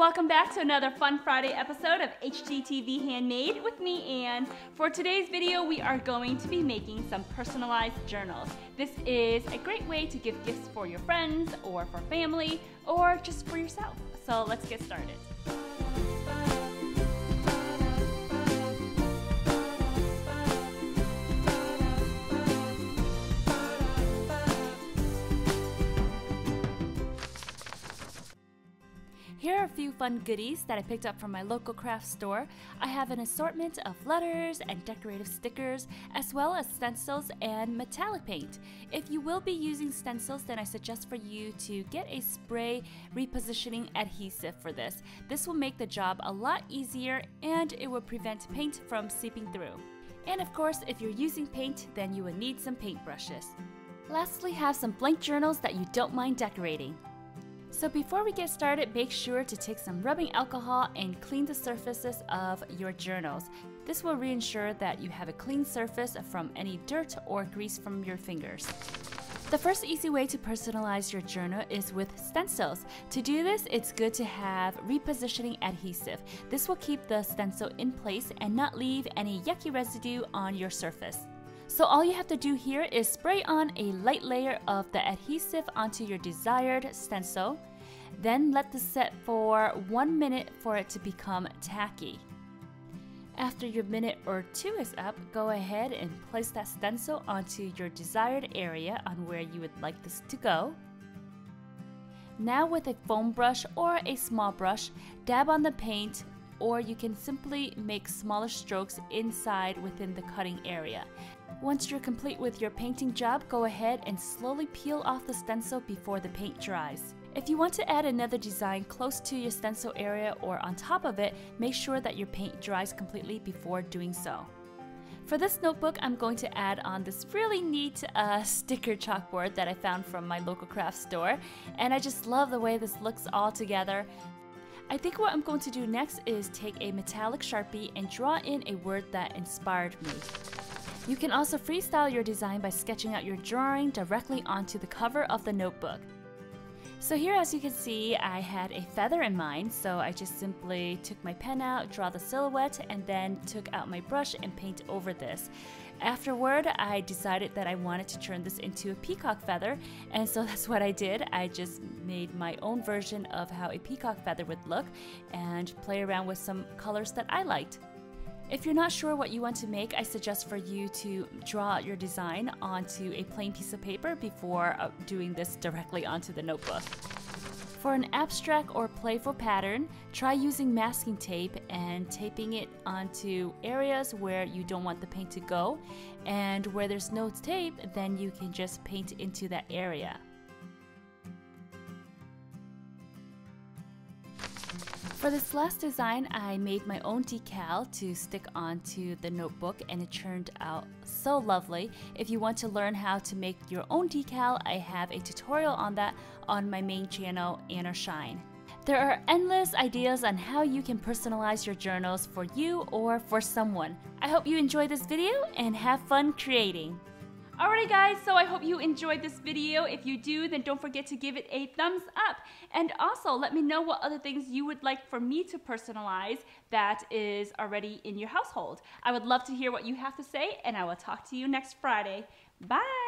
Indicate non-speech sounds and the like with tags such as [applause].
welcome back to another Fun Friday episode of HGTV Handmade with me, Ann. For today's video, we are going to be making some personalized journals. This is a great way to give gifts for your friends, or for family, or just for yourself. So let's get started. Here are a few fun goodies that I picked up from my local craft store. I have an assortment of letters and decorative stickers, as well as stencils and metallic paint. If you will be using stencils, then I suggest for you to get a spray repositioning adhesive for this. This will make the job a lot easier and it will prevent paint from seeping through. And of course, if you're using paint, then you will need some paint brushes. Lastly, have some blank journals that you don't mind decorating. So before we get started, make sure to take some rubbing alcohol and clean the surfaces of your journals. This will reassure that you have a clean surface from any dirt or grease from your fingers. The first easy way to personalize your journal is with stencils. To do this, it's good to have repositioning adhesive. This will keep the stencil in place and not leave any yucky residue on your surface. So all you have to do here is spray on a light layer of the adhesive onto your desired stencil. Then let this set for one minute for it to become tacky. After your minute or two is up, go ahead and place that stencil onto your desired area on where you would like this to go. Now with a foam brush or a small brush, dab on the paint or you can simply make smaller strokes inside within the cutting area. Once you're complete with your painting job, go ahead and slowly peel off the stencil before the paint dries. If you want to add another design close to your stencil area or on top of it, make sure that your paint dries completely before doing so. For this notebook, I'm going to add on this really neat uh, [laughs] sticker chalkboard that I found from my local craft store, and I just love the way this looks all together. I think what I'm going to do next is take a metallic sharpie and draw in a word that inspired me. You can also freestyle your design by sketching out your drawing directly onto the cover of the notebook. So here as you can see, I had a feather in mind, so I just simply took my pen out, draw the silhouette, and then took out my brush and paint over this. Afterward, I decided that I wanted to turn this into a peacock feather, and so [laughs] that's what I did. I just made my own version of how a peacock feather would look and play around with some colors that I liked. If you're not sure what you want to make, I suggest for you to draw your design onto a plain piece of paper before uh, doing this directly onto the notebook. For an abstract or playful pattern, try using masking tape and taping it onto areas where you don't want the paint to go. And where there's no tape, then you can just paint into that area. For this last design, I made my own decal to stick onto the notebook and it turned out so lovely. If you want to learn how to make your own decal, I have a tutorial on that on my main channel, AnneorShine. There are endless ideas on how you can personalize your journals for you or for someone. I hope you enjoyed this video and have fun creating. Alright guys, so I hope you enjoyed this video. If you do, then don't forget to give it a thumbs up. And also, let me know what other things you would like for me to personalize that is already in your household. I would love to hear what you have to say, and I will talk to you next Friday. Bye!